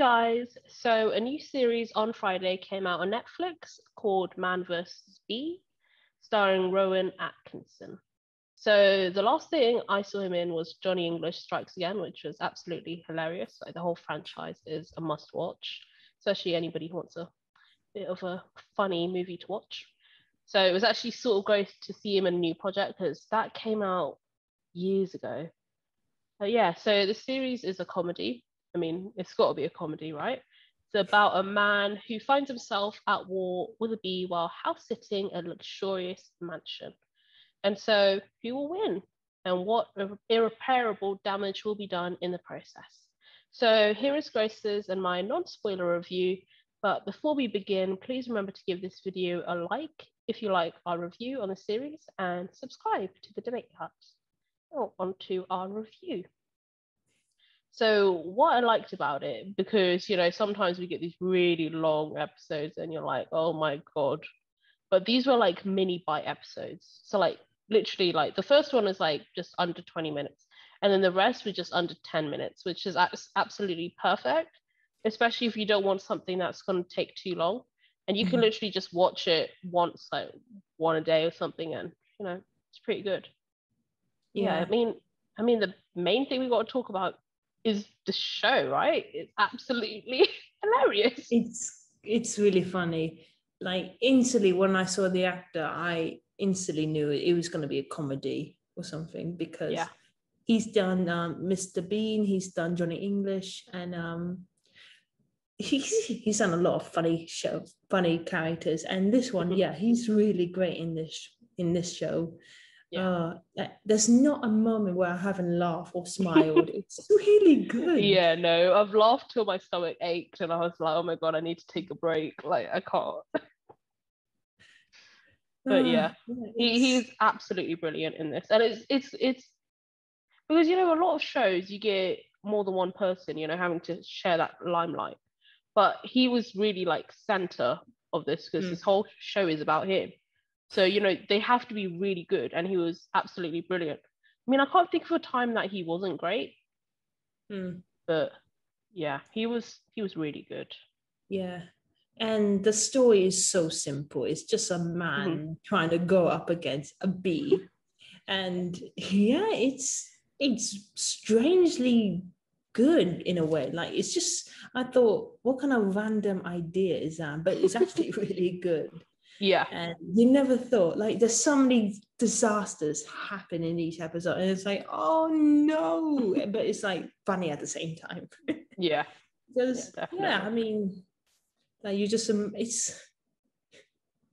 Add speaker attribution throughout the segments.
Speaker 1: Guys, so a new series on Friday came out on Netflix called Man vs. Bee, starring Rowan Atkinson. So the last thing I saw him in was Johnny English Strikes Again, which was absolutely hilarious. Like the whole franchise is a must watch, especially anybody who wants a bit of a funny movie to watch. So it was actually sort of great to see him in a new project because that came out years ago. But yeah, so the series is a comedy. I mean, it's got to be a comedy, right? It's about a man who finds himself at war with a bee while house sitting a luxurious mansion. And so, who will win? And what irreparable damage will be done in the process? So, here is Grace's and my non spoiler review. But before we begin, please remember to give this video a like if you like our review on the series and subscribe to the Debate Hut. Oh, on to our review. So what I liked about it, because you know sometimes we get these really long episodes, and you're like, oh my god, but these were like mini bite episodes. So like literally, like the first one is like just under 20 minutes, and then the rest were just under 10 minutes, which is absolutely perfect, especially if you don't want something that's going to take too long, and you can mm-hmm. literally just watch it once, like one a day or something, and you know it's pretty good. Yeah, yeah I mean, I mean the main thing we got to talk about is the show, right? It's absolutely hilarious.
Speaker 2: It's it's really funny. Like instantly when I saw the actor, I instantly knew it, was going to be a comedy or something because yeah. he's done um, Mr. Bean, he's done Johnny English, and um, he's he's done a lot of funny show, funny characters. And this one, mm-hmm. yeah, he's really great in this in this show. Yeah. Uh, there's not a moment where I haven't laughed or smiled. it's really good.
Speaker 1: Yeah, no, I've laughed till my stomach ached, and I was like, "Oh my god, I need to take a break." Like, I can't. but yeah, uh, he, he's absolutely brilliant in this, and it's it's it's because you know a lot of shows you get more than one person, you know, having to share that limelight, but he was really like center of this because mm. this whole show is about him so, you know, they have to be really good. And he was absolutely brilliant. I mean, I can't think of a time that he wasn't great.
Speaker 2: Mm.
Speaker 1: But yeah, he was he was really good.
Speaker 2: Yeah. And the story is so simple. It's just a man mm-hmm. trying to go up against a bee. and yeah, it's it's strangely good in a way. Like it's just I thought, what kind of random idea is that? But it's actually really good.
Speaker 1: Yeah.
Speaker 2: And you never thought, like, there's so many disasters happen in each episode. And it's like, oh no. but it's like funny at the same time.
Speaker 1: yeah.
Speaker 2: Because, yeah, yeah, I mean, like, you just, um, it's,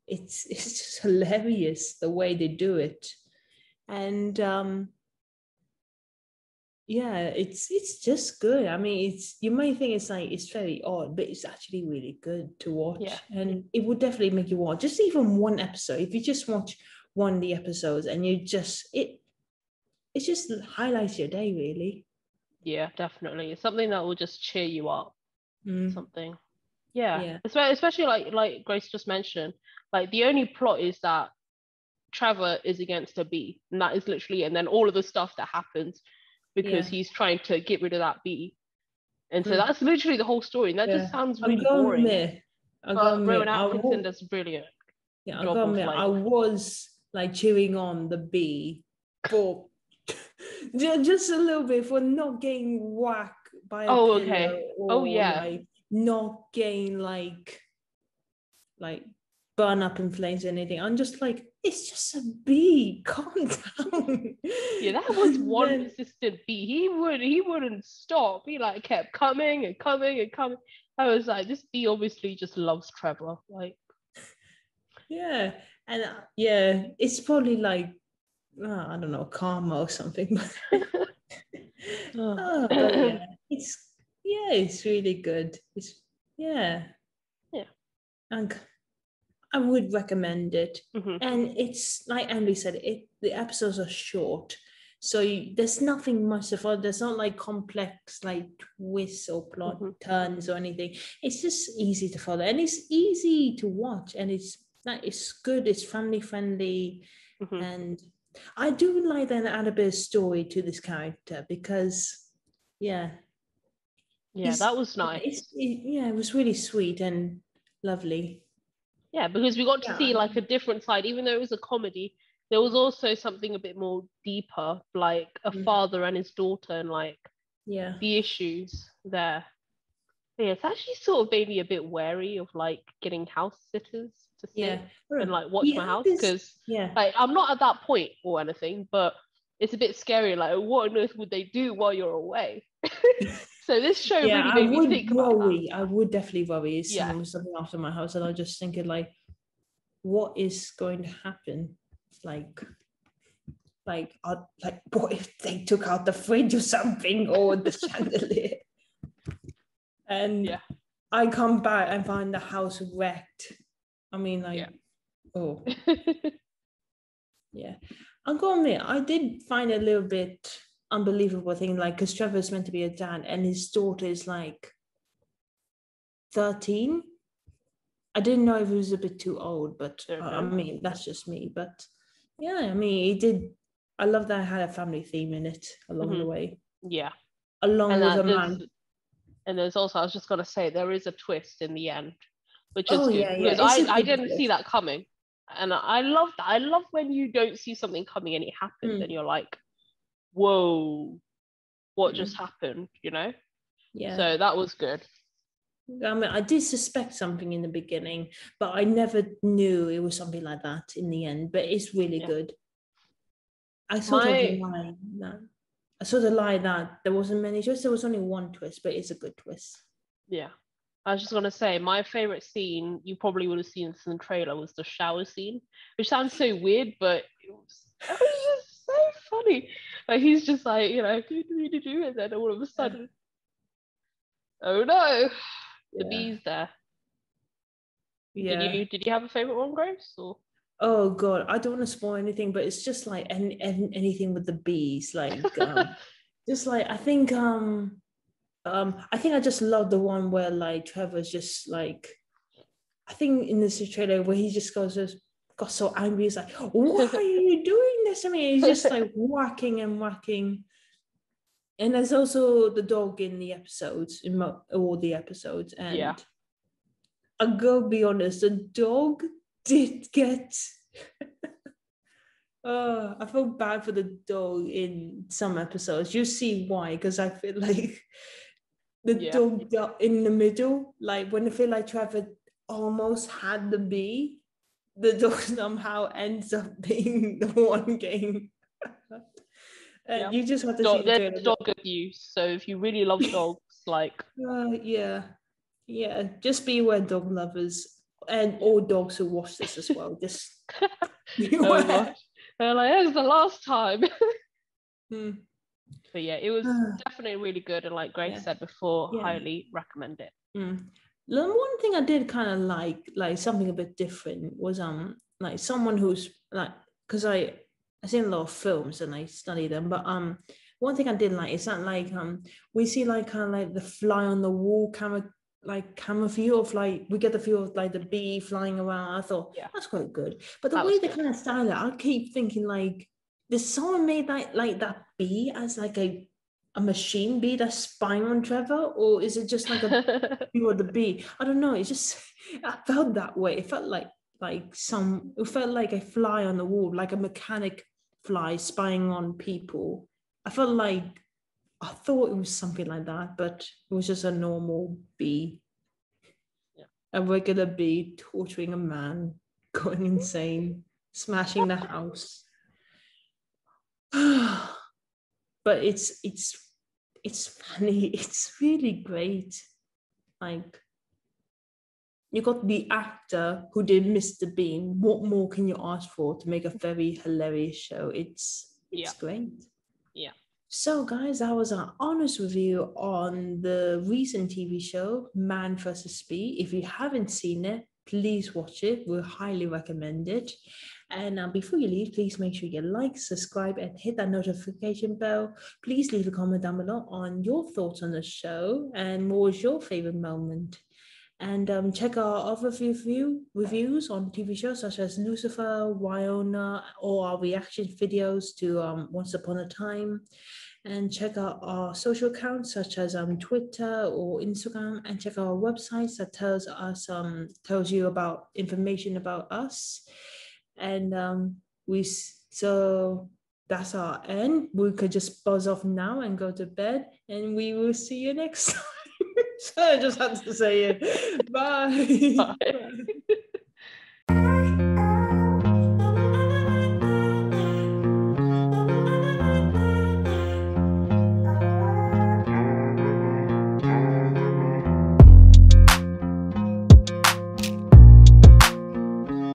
Speaker 2: it's, it's just hilarious the way they do it. And, um, yeah it's it's just good. I mean it's you might think it's like it's very odd but it's actually really good to watch
Speaker 1: yeah.
Speaker 2: and it would definitely make you watch just even one episode. If you just watch one of the episodes and you just it it just highlights your day really.
Speaker 1: Yeah definitely. It's something that will just cheer you up.
Speaker 2: Mm.
Speaker 1: something. Yeah. yeah. Especially like like grace just mentioned like the only plot is that trevor is against a bee and that is literally and then all of the stuff that happens because yeah. he's trying to get rid of that bee. And so mm. that's literally the whole story. And that yeah. just sounds really boring. There. I but Rowan Atkinson does brilliant.
Speaker 2: Yeah, I got like... I was like cheering on the bee for just a little bit for not getting whacked by a
Speaker 1: oh okay oh yeah
Speaker 2: like not getting like like burn up in flames or anything i'm just like it's just a bee. Calm down.
Speaker 1: Yeah, that was one persistent bee. He would he wouldn't stop. He like kept coming and coming and coming. I was like, this bee obviously just loves Trevor. Like,
Speaker 2: yeah, and uh, yeah, it's probably like uh, I don't know karma or something. oh, but yeah, it's yeah, it's really good. It's yeah,
Speaker 1: yeah,
Speaker 2: and I would recommend it.
Speaker 1: Mm-hmm.
Speaker 2: And it's like Emily said, it the episodes are short. So you, there's nothing much to follow. There's not like complex like twists or plot mm-hmm. turns or anything. It's just easy to follow and it's easy to watch and it's like it's good. It's family friendly, mm-hmm. and I do like that add a bit of story to this character because, yeah,
Speaker 1: Yeah, that was nice.
Speaker 2: It, yeah, it was really sweet and lovely.
Speaker 1: Yeah, because we got to yeah. see like a different side, even though it was a comedy. There was also something a bit more deeper, like a mm. father and his daughter, and like
Speaker 2: yeah,
Speaker 1: the issues there. yeah, it's actually sort of made me a bit wary of like getting house sitters to stay yeah. and like watch yeah, my house because
Speaker 2: yeah,
Speaker 1: like I'm not at that point or anything, but it's a bit scary. Like, what on earth would they do while you're away? so this show yeah, really made me think
Speaker 2: worry.
Speaker 1: I
Speaker 2: would definitely worry if someone was something after my house, and I just thinking like, what is going to happen? Like, like, uh, like, what if they took out the fridge or something or the chandelier? And
Speaker 1: yeah.
Speaker 2: I come back and find the house wrecked. I mean, like, yeah. oh, yeah. I'll go admit, I did find a little bit unbelievable thing, like, because Trevor's meant to be a dad and his daughter is like 13. I didn't know if he was a bit too old, but uh, I mean, that's just me. But yeah, I mean, he did. I love that I had a family theme in it along mm-hmm. the way.
Speaker 1: Yeah.
Speaker 2: Along and with a man.
Speaker 1: And there's also, I was just going to say, there is a twist in the end, which is oh, good. Yeah, yeah. Because I, I didn't twist. see that coming and I love that. I love when you don't see something coming and it happens, mm. and you're like, "Whoa, what mm. just happened?" You know.
Speaker 2: Yeah.
Speaker 1: So that was good.
Speaker 2: I mean, I did suspect something in the beginning, but I never knew it was something like that in the end. But it's really yeah. good. I saw My... the lie that I saw the lie that there wasn't many twists. There was only one twist, but it's a good twist.
Speaker 1: Yeah. I was just gonna say my favorite scene you probably would have seen this in the trailer was the shower scene, which sounds so weird, but it was, it was just so funny. Like he's just like you know do do do do, and then all of a sudden, oh no, the yeah. bees there. Yeah. Did you did you have a favorite one, Grace? Or
Speaker 2: oh god, I don't want to spoil anything, but it's just like any anything with the bees, like um, just like I think um um, I think I just love the one where like Trevor's just like, I think in this trailer where he just goes, just got so angry. He's like, "Why are you doing this I mean, He's just like whacking and whacking. And there's also the dog in the episodes, in all the episodes, and
Speaker 1: yeah.
Speaker 2: I'll go be honest, the dog did get. oh, I feel bad for the dog in some episodes. You see why? Because I feel like the yeah. dog in the middle, like when I feel like Trevor almost had the bee, the dog somehow ends up being the one game. yeah. You just have to
Speaker 1: dog, see the dog abuse. So if you really love dogs, like
Speaker 2: uh, yeah, yeah, just be aware, dog lovers and all dogs who watch this as well. Just
Speaker 1: oh They're like, it's the last time. hmm. But yeah, it was definitely really good. And like Grace yeah. said before, yeah. highly recommend it.
Speaker 2: Mm. One thing I did kind of like, like something a bit different, was um like someone who's like, because I I seen a lot of films and I study them, but um one thing I did like is that like um we see like kind of like the fly on the wall camera like camera view of like we get the view of like the bee flying around. I thought yeah. that's quite good. But the that way they kind of style it, I keep thinking like did someone made that like that bee as like a a machine bee that's spying on Trevor, or is it just like a you or the bee? I don't know. It just I felt that way. It felt like like some it felt like a fly on the wall, like a mechanic fly spying on people. I felt like I thought it was something like that, but it was just a normal bee. Yeah. A regular bee torturing a man, going insane, smashing the house. but it's it's it's funny. It's really great. Like you got the actor who did mr bean. What more can you ask for to make a very hilarious show? It's it's yeah. great.
Speaker 1: Yeah.
Speaker 2: So guys that was our honest review on the recent tv show man versus bee if you haven't seen it please watch it. We highly recommend it and um, before you leave, please make sure you like, subscribe, and hit that notification bell. Please leave a comment down below on your thoughts on the show and what was your favorite moment. And um, check our other review reviews on TV shows such as Lucifer, Wynonna, or our reaction videos to um, Once Upon a Time. And check out our social accounts such as um, Twitter or Instagram, and check our websites that tells us um, tells you about information about us. And um, we so that's our end. We could just buzz off now and go to bed, and we will see you next time. so I just had to say it. Bye. Bye.